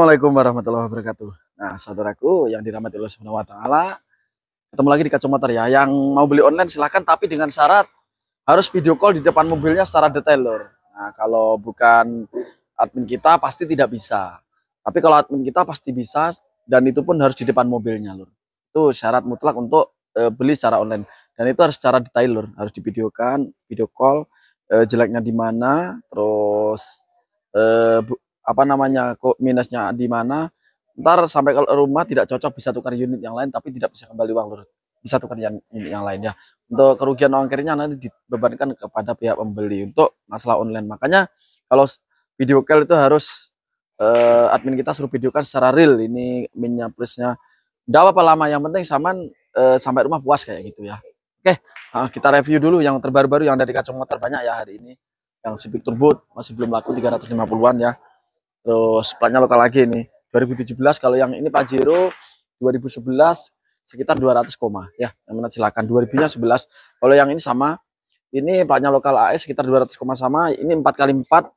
Assalamualaikum warahmatullahi wabarakatuh. Nah, saudaraku yang dirahmati Allah Subhanahu wa taala, ketemu lagi di Kaco Motor ya. Yang mau beli online silahkan tapi dengan syarat harus video call di depan mobilnya secara detail, Lur. Nah, kalau bukan admin kita pasti tidak bisa. Tapi kalau admin kita pasti bisa dan itu pun harus di depan mobilnya, Lur. Itu syarat mutlak untuk e, beli secara online. Dan itu harus secara detail, Lur. Harus divideokan, video call, e, jeleknya di mana, terus e, apa namanya kok minusnya di mana ntar sampai ke rumah tidak cocok bisa tukar unit yang lain tapi tidak bisa kembali uang lur bisa tukar yang unit yang lain ya. Untuk kerugian ongkirnya nanti dibebankan kepada pihak pembeli untuk masalah online. Makanya kalau video call itu harus uh, admin kita suruh videokan secara real. Ini minyak plusnya. Tidak apa lama yang penting saman uh, sampai rumah puas kayak gitu ya. Oke uh, kita review dulu yang terbaru-baru yang dari kacang motor banyak ya hari ini. Yang Civic Turbo masih belum laku 350-an ya Terus platnya lokal lagi nih. 2017 kalau yang ini Pajero 2011 sekitar 200 koma ya. Yang mana silakan 2000-nya 11. Kalau yang ini sama. Ini platnya lokal AS sekitar 200 koma sama. Ini 4 kali 4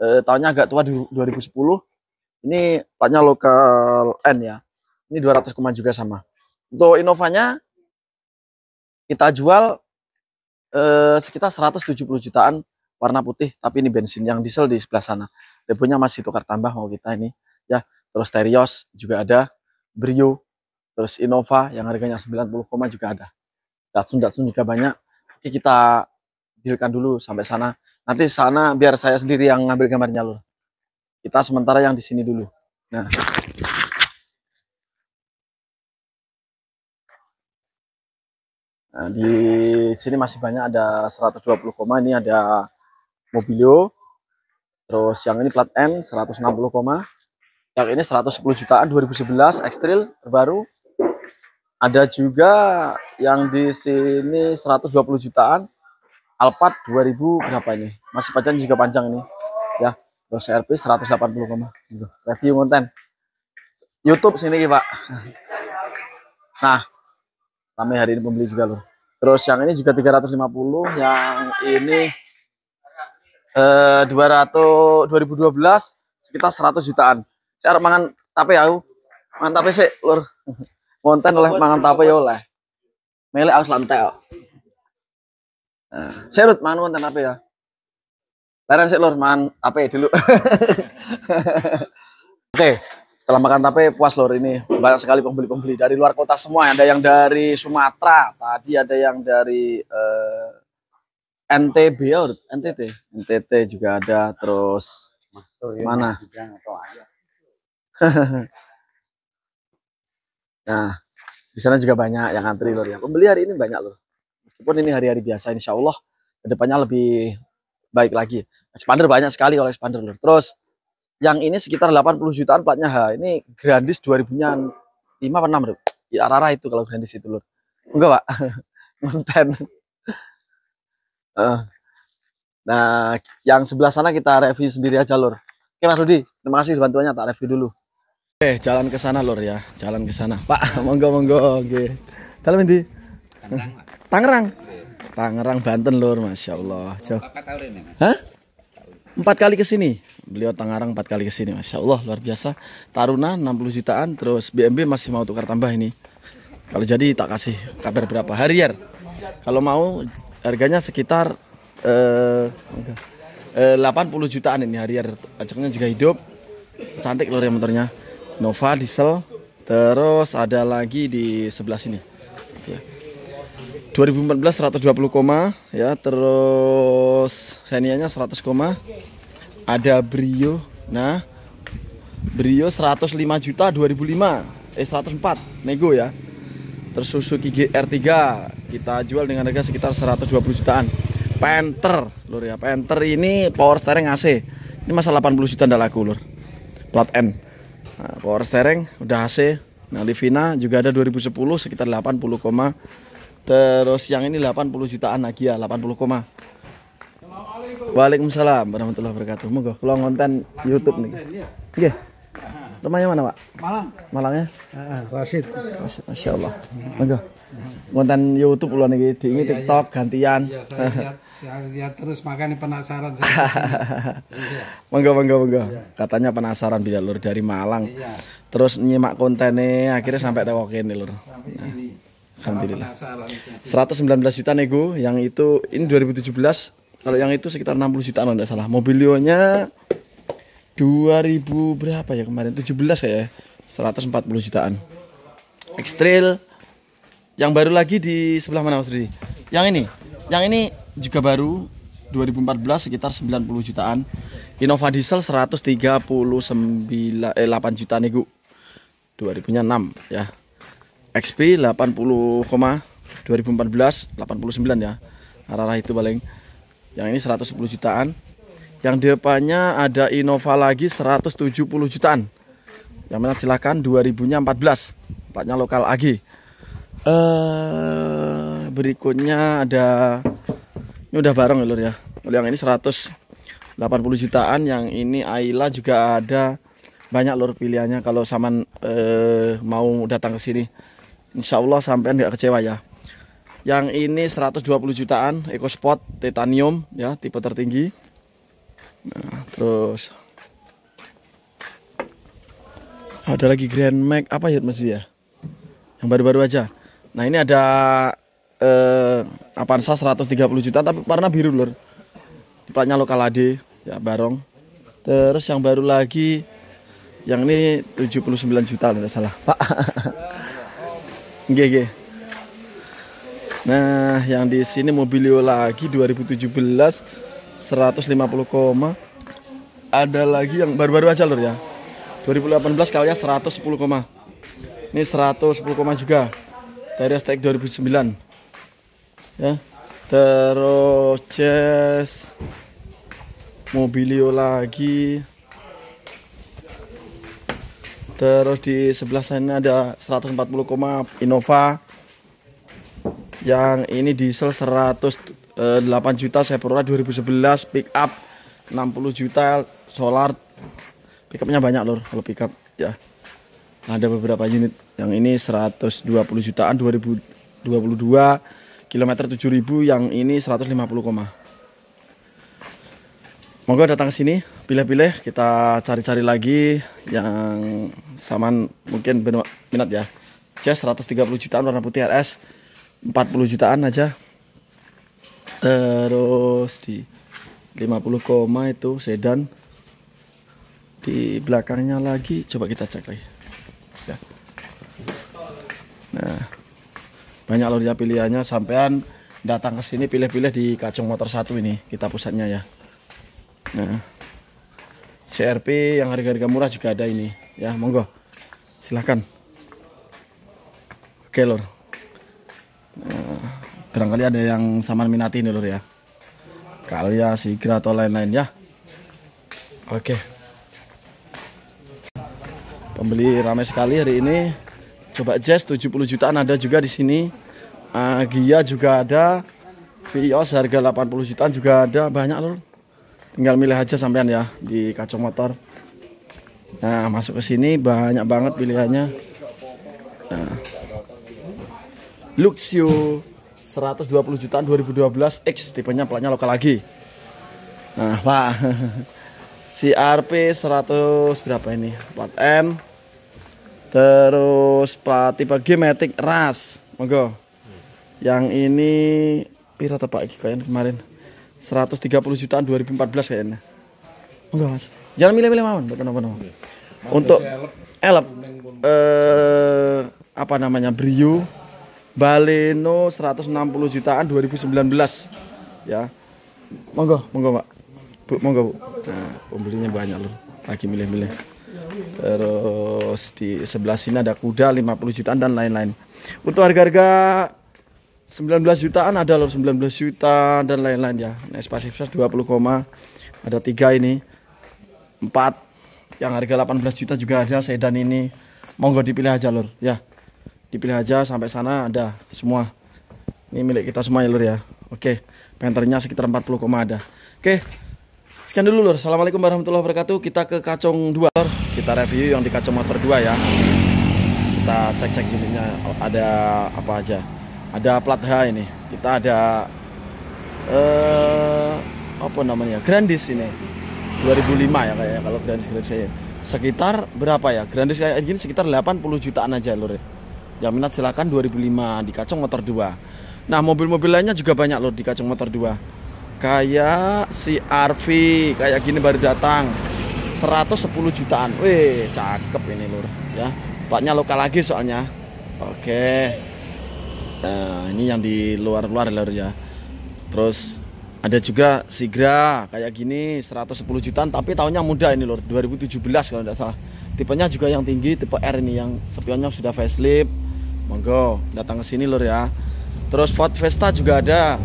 eh, tahunnya agak tua di 2010. Ini platnya lokal N ya. Ini 200 koma juga sama. Untuk Innovanya kita jual eh, sekitar 170 jutaan warna putih tapi ini bensin yang diesel di sebelah sana debunya masih tukar tambah mau kita ini. Ya terus Terios juga ada Brio terus Innova yang harganya 90 koma juga ada. Datsun Datsun juga banyak. Oke kita dealkan dulu sampai sana. Nanti sana biar saya sendiri yang ngambil gambarnya loh kita sementara yang di sini dulu. Nah. Nah, di sini masih banyak ada 120 koma. Ini ada Mobilio Terus yang ini plat N 160 koma. Yang ini 110 jutaan 2011 Extrail terbaru. Ada juga yang di sini 120 jutaan. Alphard 2000 berapa ini? Masih panjang juga panjang ini. Ya, terus RP 180 koma. Review konten. YouTube sini Pak. Nah, ramai hari ini pembeli juga loh. Terus yang ini juga 350, yang ini eh, 200 2012 sekitar 100 jutaan. Cara mangan tape aku. Mangan tape sih, Lur. Konten oleh mangan tape ya oleh. Melek aku lantai. Nah, serut mangan konten apa ya? Leren sih Lur, mangan tape dulu. Oke, setelah makan tape puas lor ini banyak sekali pembeli-pembeli dari luar kota semua ada yang dari Sumatera tadi ada yang dari eh, NTB ya NTT NTT juga ada terus ya, mana? Nah di sana juga banyak yang antri loh ya pembeli hari ini banyak loh meskipun ini hari-hari biasa insya Allah ke depannya lebih baik lagi. Expander banyak sekali kalau expander loh terus yang ini sekitar 80 jutaan platnya H ini Grandis 2000 nya 5 apa 6 bro ya Rara itu kalau Grandis itu loh enggak pak. Konten Uh, nah, yang sebelah sana kita review sendiri aja, Lur. Oke, Mas Rudi, terima kasih bantuannya, tak review dulu. Oke, jalan ke sana, Lur ya. Jalan ke sana. Pak, monggo monggo. Oke. Dalam ini. Tangerang. Tangerang, Banten, Lur. Masya Allah. Jauh. Hah? Empat kali ke sini. Beliau Tangerang empat kali ke sini. Masya Allah, luar biasa. Taruna 60 jutaan, terus BMB masih mau tukar tambah ini. Kalau jadi tak kasih kabar berapa. Harier. Kalau mau harganya sekitar eh, eh, 80 jutaan ini Harrier pajaknya juga hidup. Cantik loh ya motornya. Nova diesel. Terus ada lagi di sebelah sini. Ya. 2014 120 koma ya. Terus Xenia 100 koma. Ada Brio. Nah Brio 105 juta 2005 eh 104 nego ya terus Suzuki GR3 kita jual dengan harga sekitar 120 jutaan. Panther lur ya. Panther ini power steering AC ini masa 80 juta ndak laku lur. Plat N. Nah, power steering udah AC nah Livina juga ada 2010 sekitar 80 koma. Terus yang ini 80 jutaan lagi ya 80 koma. Waalaikumsalam warahmatullahi wabarakatuh. Moga kalau konten YouTube nih. Oke. Rumahnya mana, Pak? Malang. Malangnya? Heeh, Rashid. Masya, Masya Allah. Monggo. Konten YouTube ulah niki diingi TikTok gantian. Ya, saya lihat, saya lihat terus makanya penasaran saya. Iya. Monggo monggo monggo. Katanya penasaran biar lur dari Malang. Iya. Terus nyimak kontennya akhirnya sampai tewok ini lur. Sini. Alhamdulillah. Penasaran. 119 juta nego yang itu ini 2017 kalau yang itu sekitar 60 jutaan kalau nggak salah mobilionya 2000 berapa ya kemarin? 17 kayak ya? 140 jutaan. X-Trail yang baru lagi di sebelah mana Mas Rudi? Yang ini. Yang ini juga baru 2014 sekitar 90 jutaan. Innova diesel 139 eh 8 juta nego 2006 ya. XP 80, 2014 89 ya. Arah-arah itu paling. Yang ini 110 jutaan yang depannya ada Innova lagi 170 jutaan. Yang mana silakan 2000 nya 14 platnya lokal AG eh berikutnya ada ini udah bareng ya lur ya. Yang ini 180 jutaan yang ini Ayla juga ada. Banyak lur pilihannya. Kalau saman eh, mau datang ke sini Insya Allah sampai nggak kecewa ya. Yang ini 120 jutaan EcoSport titanium ya tipe tertinggi. Nah, terus ada lagi Grand Max apa ya Mas ya? Yang baru-baru aja. Nah, ini ada eh Avanza 130 juta tapi warna biru lur. Platnya lokal AD ya Barong. Terus yang baru lagi yang ini 79 juta tidak salah. Pak. Nggih. Nah, yang di sini Mobilio lagi 2017 150 koma. Ada lagi yang baru-baru aja lur ya. 2018 kalinya 110 koma. Ini 110 koma juga. Dari STX 2009. Ya. Terus Jazz Mobilio lagi. Terus di sebelah sana ada 140 koma Innova yang ini diesel 108 juta Sephora 2011 pick up 60 juta solar. Pick upnya banyak lor kalau pick up ya. Ada beberapa unit. Yang ini 120 jutaan 2022 kilometer 7000 yang ini 150 koma. Monggo datang ke sini, pilih-pilih, kita cari-cari lagi yang saman mungkin minat ya. Jazz 130 jutaan warna putih RS 40 jutaan aja terus di 50 koma itu sedan. Di belakangnya lagi coba kita cek lagi. Ya. nah banyak loh dia pilihannya. Sampean datang ke sini pilih-pilih di kacung motor satu ini kita pusatnya ya. Nah CRP yang harga-harga murah juga ada ini. Ya monggo. Silahkan. Oke lor barangkali ada yang sama minati ini lur ya. Kalia, Sigra atau lain-lain ya. Oke. Pembeli ramai sekali hari ini. Coba Jazz 70 jutaan ada juga di sini. Uh, Gia juga ada. Vios harga 80 jutaan juga ada. Banyak lur. Tinggal milih aja sampean ya di kacau motor. Nah, masuk ke sini banyak banget pilihannya. Nah, Luxio 120 jutaan 2012 X tipenya platnya lokal lagi. Nah pak CRP 100 berapa ini? Plat M terus plat tipe G Matic RAS. Monggo. Yang ini pira tepak kayaknya kemarin? 130 jutaan 2014 kayaknya monggo mas. Jangan milih-milih mawon benar-benar untuk elep. eh apa namanya Brio Baleno 160 jutaan 2019 ya. Monggo. Monggo mbak bu monggo bu. Nah pembelinya banyak loh lagi milih-milih. Terus di sebelah sini ada kuda 50 jutaan dan lain-lain. Untuk harga-harga 19 jutaan ada loh 19 juta dan lain-lain ya. Nespa 20 koma. Ada tiga ini. Empat yang harga 18 juta juga ada sedan ini. Monggo dipilih aja lor ya dipilih aja sampai sana ada semua ini milik kita semua ya lur ya oke penternya sekitar 40 koma ada oke Sekian dulu lur. Assalamualaikum warahmatullahi wabarakatuh. Kita ke Kacung 2 lur. Kita review yang di Kacung Motor 2 ya. Kita cek-cek unitnya ada apa aja. Ada plat H ini. Kita ada eh apa namanya? Grandis ini. 2005 ya kayak kalau Grandis Grandis saya. Sekitar berapa ya? Grandis kayak gini sekitar 80 jutaan aja lur. Yang minat silakan 2005 di Kacung Motor 2. Nah, mobil-mobil lainnya juga banyak lur di Kacung Motor 2 kayak si RV kayak gini baru datang. 110 jutaan. Wih cakep ini lur. Ya platnya lokal lagi soalnya. Oke. Nah ini yang di luar-luar lur ya. Terus ada juga Sigra kayak gini 110 jutaan. Tapi tahunnya muda ini lur. 2017 kalau tidak salah. Tipenya juga yang tinggi tipe R ini yang spionnya sudah facelift monggo datang ke sini lur ya terus Ford Vesta juga ada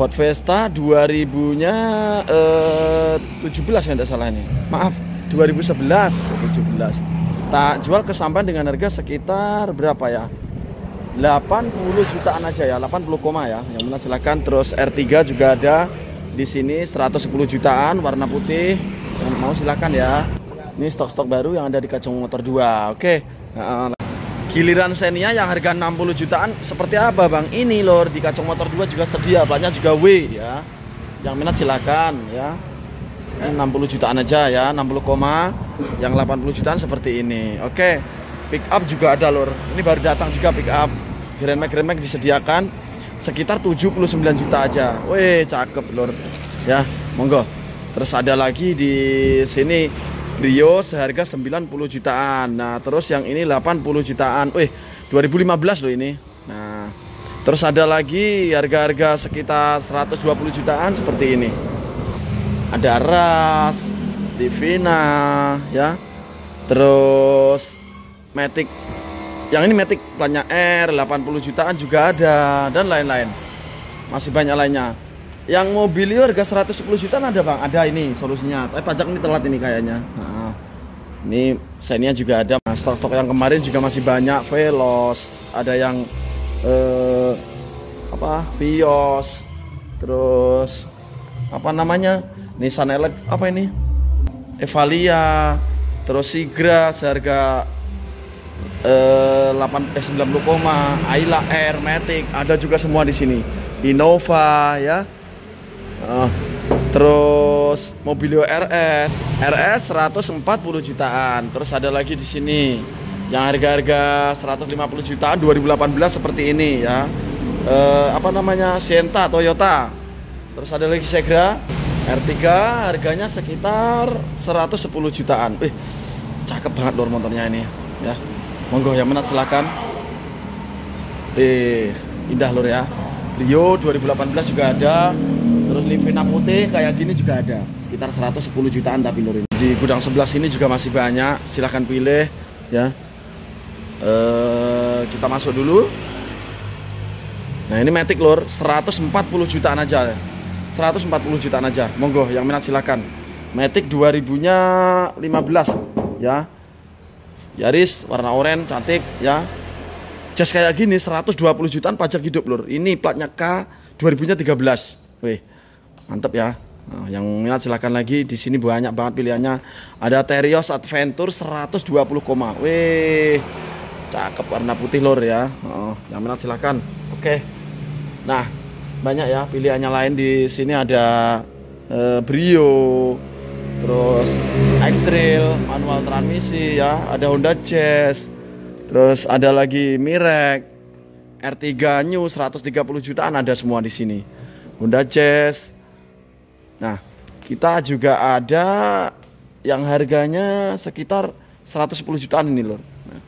Ford Vesta 2000-nya eh, 17 ya tidak salah ini. Maaf, 2011 17. Tak jual ke sampai dengan harga sekitar berapa ya? 80 jutaan aja ya, 80 koma ya. Yang mana silakan terus R3 juga ada di sini 110 jutaan warna putih. Yang mau silakan ya. Ini stok-stok baru yang ada di Kacung Motor 2. Oke. Nah, Giliran Xenia yang harga 60 jutaan seperti apa bang? Ini lor di kacang motor 2 juga sedia, banyak juga W ya. Yang minat silakan ya. Ini 60 jutaan aja ya, 60 koma. Yang 80 jutaan seperti ini. Oke. Pick up juga ada lor. Ini baru datang juga pick up. Grand Max Grand Max disediakan sekitar 79 juta aja. Wih, cakep lor. Ya, monggo. Terus ada lagi di sini Brio seharga 90 jutaan. Nah, terus yang ini 80 jutaan. Wih, 2015 loh ini. Nah, terus ada lagi harga-harga sekitar 120 jutaan seperti ini. Ada Ras, Divina, ya. Terus Matic yang ini Matic platnya R 80 jutaan juga ada dan lain-lain. Masih banyak lainnya. Yang mobilio harga 110 juta ada bang, ada ini solusinya. Tapi pajak ini telat ini kayaknya. Nah, ini Xenia juga ada. Nah, stok-stok yang kemarin juga masih banyak. Velos, ada yang eh, apa? Vios, terus apa namanya? Nissan Elek apa ini? Evalia, terus Sigra seharga eh, 8 eh 90 koma, Ayla Air, Matic, ada juga semua di sini. Innova ya Uh, terus Mobilio RS, RS 140 jutaan. Terus ada lagi di sini yang harga-harga 150 jutaan 2018 seperti ini ya. Uh, apa namanya? Sienta Toyota. Terus ada lagi Segra R3 harganya sekitar 110 jutaan. Eh, cakep banget lor motornya ini ya. Monggo yang minat silakan. Eh, indah lor ya. Rio 2018 juga ada Terus Livina putih kayak gini juga ada sekitar 110 jutaan tapi lur Di gudang sebelah sini juga masih banyak. Silahkan pilih ya. E, kita masuk dulu. Nah ini Matic lur 140 jutaan aja. 140 jutaan aja. Monggo yang minat silahkan. Matic 2000-nya 15 ya. Yaris warna oranye cantik ya. Jas kayak gini 120 jutaan pajak hidup lur. Ini platnya K 2000-nya 13. Wih, mantap ya. Nah, yang minat silahkan lagi. Di sini banyak banget pilihannya. Ada Terios Adventure 120 koma. Wih cakep warna putih lor ya. Oh, yang minat silahkan oke. Nah banyak ya pilihannya lain. Di sini ada eh, Brio terus X-Trail manual transmisi ya. Ada Honda Jazz terus ada lagi Mirek R3 New 130 jutaan ada semua di sini. Honda Jazz Nah, kita juga ada yang harganya sekitar 110 jutaan ini lor. Nah,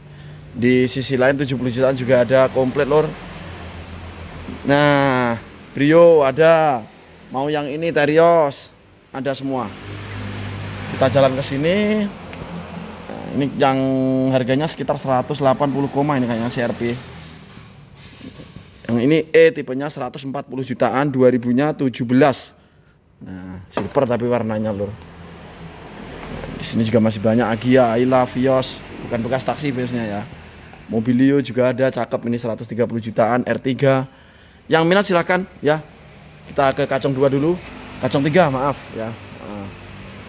di sisi lain 70 jutaan juga ada komplit lor. Nah, Brio ada. Mau yang ini Terios ada semua. Kita jalan ke sini. Nah, ini yang harganya sekitar 180 koma ini kayaknya CRP. Yang ini E tipenya 140 jutaan 2000-nya 17. Nah, silver tapi warnanya lur. di sini juga masih banyak Agia, Ayla, Vios, bukan bekas taksi biasanya ya. Mobilio juga ada, cakep ini 130 jutaan, R3. Yang minat silakan ya. Kita ke kacang dua dulu. kacung tiga maaf ya Nah,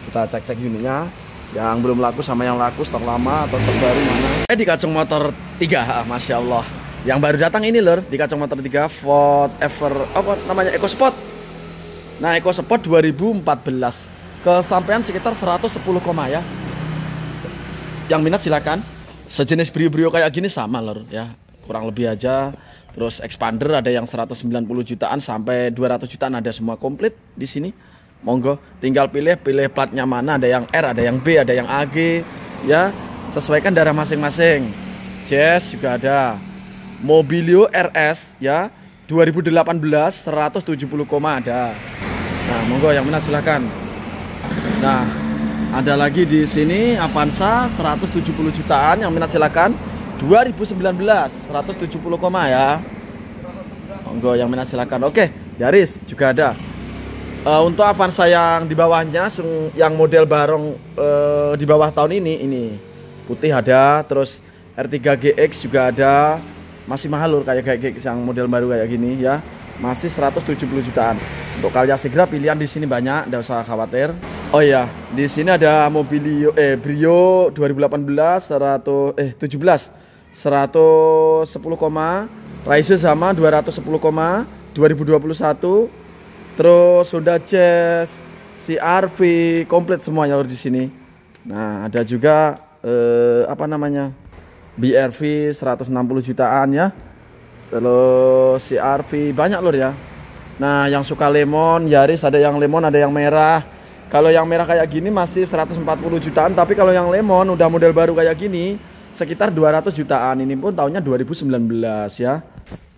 kita cek cek unitnya yang belum laku sama yang laku stok lama atau stok baru mana eh di kacung motor tiga ah, masya Allah yang baru datang ini lor di kacung motor tiga Ford Ever apa namanya EcoSport nah EcoSport 2014 kesampaian sekitar 110 koma ya. Yang minat silakan. Sejenis brio-brio kayak gini sama lor ya. Kurang lebih aja. Terus expander ada yang 190 jutaan sampai 200 jutaan. Ada semua komplit di sini. Monggo tinggal pilih pilih platnya mana. Ada yang R ada yang B ada yang AG ya. Sesuaikan darah masing-masing. Jazz juga ada. Mobilio RS ya. 2018 170 koma ada nah monggo yang minat silakan. Nah ada lagi di sini Avanza 170 jutaan. Yang minat silakan. 2019 170 koma ya. Monggo yang minat silakan. Oke Yaris juga ada. Eh, untuk Avanza yang di bawahnya yang model barong eh, di bawah tahun ini ini. Putih ada terus R3 GX juga ada. Masih mahal loh kayak kayak yang model baru kayak gini ya masih 170 jutaan. Untuk kalian segera pilihan di sini banyak tidak usah khawatir. Oh iya di sini ada Mobilio eh Brio 2018 100 eh 17 110 koma Rise sama 210 koma 2021 terus Honda Jazz CRV komplit semuanya di sini. Nah ada juga eh, apa namanya BRV 160 jutaan ya terus CRV banyak lor ya. Nah yang suka lemon Yaris ada yang lemon ada yang merah. Kalau yang merah kayak gini masih 140 jutaan tapi kalau yang lemon udah model baru kayak gini sekitar 200 jutaan. Ini pun tahunnya 2019 ya.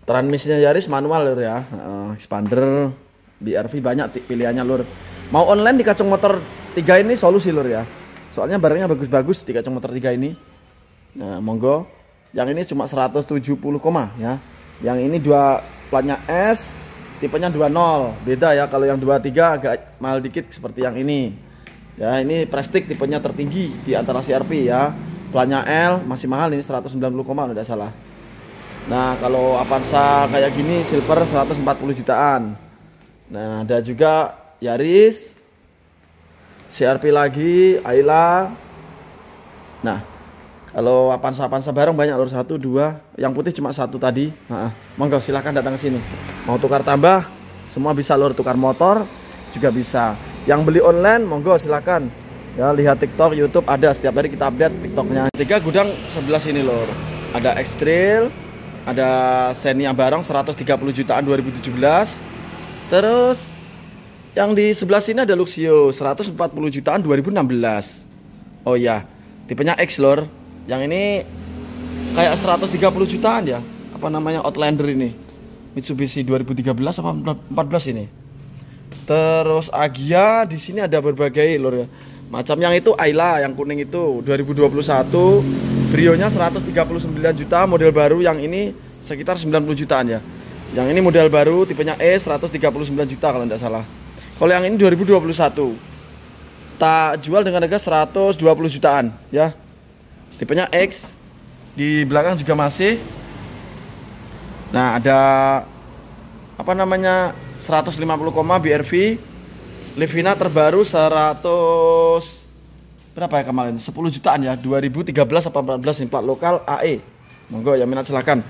Transmisinya Yaris manual lor ya. Eh, expander. BRV banyak pilihannya lur. Mau online di kacung motor 3 ini solusi lur ya. Soalnya barangnya bagus-bagus di kacung motor 3 ini. Nah monggo. Yang ini cuma 170 koma ya yang ini dua platnya S tipenya 20 beda ya kalau yang 23 agak mahal dikit seperti yang ini ya ini prestik tipenya tertinggi di antara CRP ya platnya L masih mahal ini 190 koma udah salah Nah, kalau Avanza kayak gini silver 140 jutaan. Nah, ada juga Yaris, CRP lagi, Ayla. Nah, kalau Avanza Avanza bareng banyak lor satu dua, yang putih cuma satu tadi. Nah, monggo silakan datang ke sini. Mau tukar tambah, semua bisa lor tukar motor juga bisa. Yang beli online, monggo silakan. Ya lihat TikTok, YouTube ada setiap hari kita update TikToknya. Tiga gudang sebelah sini lor. Ada X-Trail, ada Xenia barang 130 jutaan 2017 terus yang di sebelah sini ada Luxio 140 jutaan 2016 oh ya tipenya X lor yang ini kayak 130 jutaan ya. Apa namanya Outlander ini. Mitsubishi 2013 apa 14 ini. Terus Agia di sini ada berbagai lor ya. Macam yang itu Ayla yang kuning itu 2021 Brionya 139 juta model baru. Yang ini sekitar 90 jutaan ya. Yang ini model baru tipenya E 139 juta kalau tidak salah. Kalau yang ini 2021 tak jual dengan harga 120 jutaan ya tipenya X di belakang juga masih. Nah ada apa namanya 150 koma BRV Livina terbaru 100 berapa ya kemarin? 10 jutaan ya 2013 apa 14 ini plat lokal AE monggo yang minat silakan